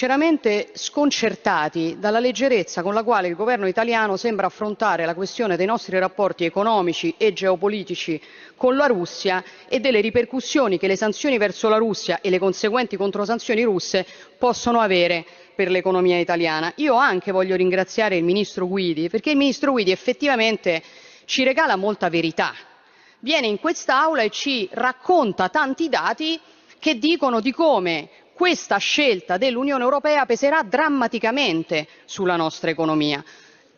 sinceramente sconcertati dalla leggerezza con la quale il governo italiano sembra affrontare la questione dei nostri rapporti economici e geopolitici con la Russia e delle ripercussioni che le sanzioni verso la Russia e le conseguenti controsanzioni russe possono avere per l'economia italiana. Io anche voglio ringraziare il ministro Guidi perché il ministro Guidi effettivamente ci regala molta verità. Viene in quest'Aula e ci racconta tanti dati che dicono di come questa scelta dell'Unione Europea peserà drammaticamente sulla nostra economia.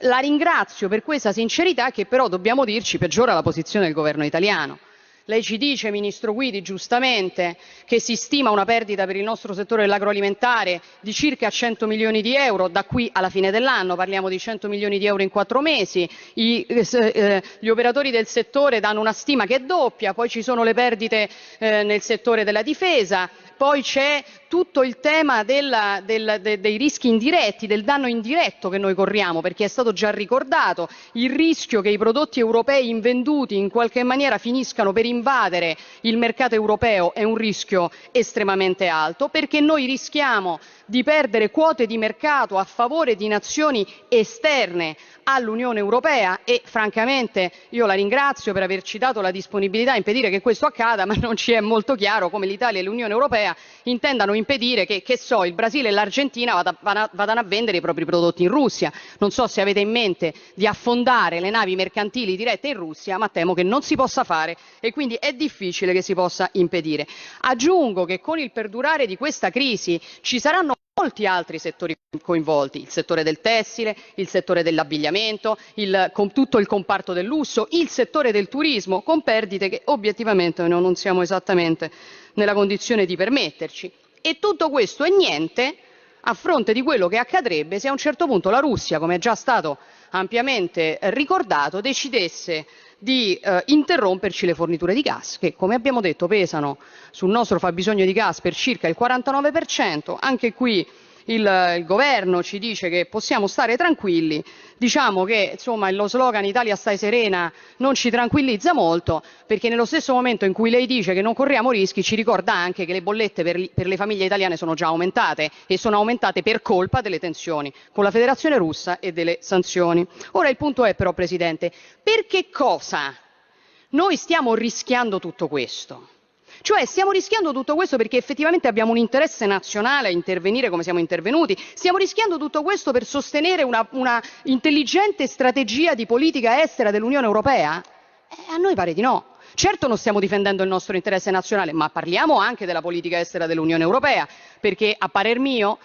La ringrazio per questa sincerità che però dobbiamo dirci peggiora la posizione del governo italiano. Lei ci dice, ministro Guidi, giustamente, che si stima una perdita per il nostro settore dell'agroalimentare di circa 100 milioni di euro da qui alla fine dell'anno, parliamo di 100 milioni di euro in quattro mesi, I, eh, eh, gli operatori del settore danno una stima che è doppia, poi ci sono le perdite eh, nel settore della difesa, poi c'è tutto il tema della, del, de, dei rischi indiretti, del danno indiretto che noi corriamo, perché è stato già ricordato il rischio che i prodotti europei invenduti in qualche maniera finiscano per invadere il mercato europeo è un rischio estremamente alto, perché noi rischiamo di perdere quote di mercato a favore di nazioni esterne all'Unione Europea e francamente io la ringrazio per averci dato la disponibilità a impedire che questo accada, ma non ci è molto chiaro come l'Italia e l'Unione Europea intendano impedire che, che so, il Brasile e l'Argentina vada, vadano a vendere i propri prodotti in Russia. Non so se avete in mente di affondare le navi mercantili dirette in Russia, ma temo che non si possa fare e quindi è difficile che si possa impedire. Aggiungo che con il perdurare di questa crisi ci saranno molti altri settori coinvolti, il settore del tessile, il settore dell'abbigliamento, il, tutto il comparto del lusso, il settore del turismo, con perdite che obiettivamente non siamo esattamente nella condizione di permetterci. E tutto questo è niente a fronte di quello che accadrebbe se a un certo punto la Russia, come è già stato ampiamente ricordato, decidesse di eh, interromperci le forniture di gas che come abbiamo detto pesano sul nostro fabbisogno di gas per circa il 49%, anche qui il, il governo ci dice che possiamo stare tranquilli, diciamo che insomma, lo slogan Italia stai serena non ci tranquillizza molto perché nello stesso momento in cui lei dice che non corriamo rischi ci ricorda anche che le bollette per, per le famiglie italiane sono già aumentate e sono aumentate per colpa delle tensioni con la Federazione russa e delle sanzioni. Ora il punto è però Presidente, per che cosa noi stiamo rischiando tutto questo? Cioè stiamo rischiando tutto questo perché effettivamente abbiamo un interesse nazionale a intervenire come siamo intervenuti, stiamo rischiando tutto questo per sostenere una, una intelligente strategia di politica estera dell'Unione Europea? Eh, a noi pare di no. Certo non stiamo difendendo il nostro interesse nazionale, ma parliamo anche della politica estera dell'Unione Europea, perché a parer mio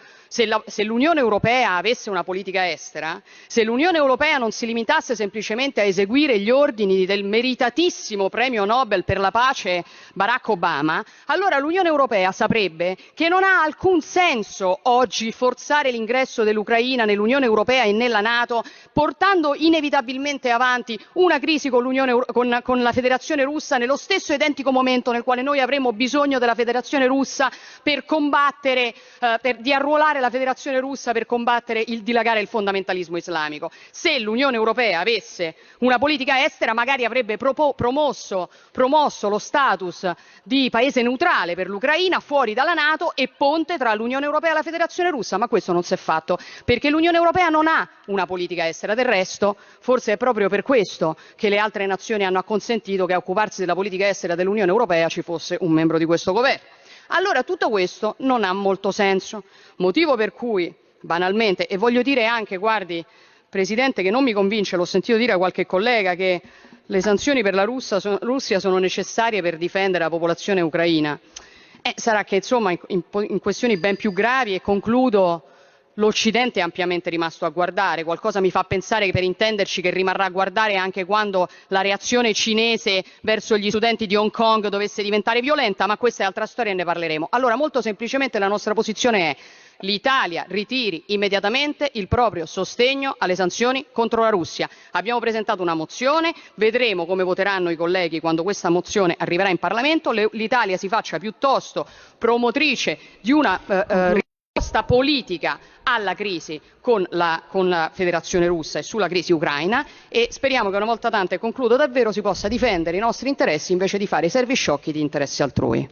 se l'Unione Europea avesse una politica estera, se l'Unione Europea non si limitasse semplicemente a eseguire gli ordini del meritatissimo premio Nobel per la pace Barack Obama, allora l'Unione Europea saprebbe che non ha alcun senso oggi forzare l'ingresso dell'Ucraina nell'Unione Europea e nella Nato, portando inevitabilmente avanti una crisi con, con, con la Federazione russa nello stesso identico momento nel quale noi avremo bisogno della Federazione russa per combattere, eh, per, di arruolare la Federazione russa per combattere il dilagare del fondamentalismo islamico. Se l'Unione Europea avesse una politica estera magari avrebbe promosso, promosso lo status di paese neutrale per l'Ucraina fuori dalla Nato e ponte tra l'Unione Europea e la Federazione russa, ma questo non si è fatto perché l'Unione Europea non ha una politica estera. Del resto, forse è proprio per questo che le altre nazioni hanno acconsentito che a occuparsi della politica estera dell'Unione Europea ci fosse un membro di questo governo allora tutto questo non ha molto senso. Motivo per cui banalmente e voglio dire anche guardi presidente che non mi convince l'ho sentito dire a qualche collega che le sanzioni per la russia sono necessarie per difendere la popolazione ucraina. Eh, sarà che insomma in, in questioni ben più gravi e concludo l'Occidente è ampiamente rimasto a guardare, qualcosa mi fa pensare per intenderci che rimarrà a guardare anche quando la reazione cinese verso gli studenti di Hong Kong dovesse diventare violenta, ma questa è altra storia e ne parleremo. Allora molto semplicemente la nostra posizione è l'Italia ritiri immediatamente il proprio sostegno alle sanzioni contro la Russia. Abbiamo presentato una mozione, vedremo come voteranno i colleghi quando questa mozione arriverà in Parlamento, l'Italia si faccia piuttosto promotrice di una eh, eh risposta politica alla crisi con la, con la Federazione russa e sulla crisi ucraina e speriamo che una volta tanto, e concludo davvero, si possa difendere i nostri interessi invece di fare i servi sciocchi di interessi altrui.